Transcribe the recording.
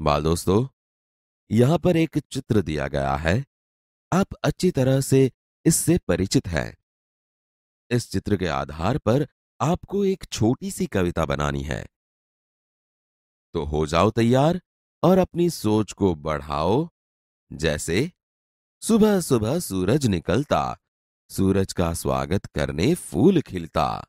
बाल दोस्तों, यहाँ पर एक चित्र दिया गया है। आप अच्छी तरह से इससे परिचित हैं। इस चित्र के आधार पर आपको एक छोटी सी कविता बनानी है। तो हो जाओ तैयार और अपनी सोच को बढ़ाओ। जैसे सुबह सुबह सूरज निकलता, सूरज का स्वागत करने फूल खिलता।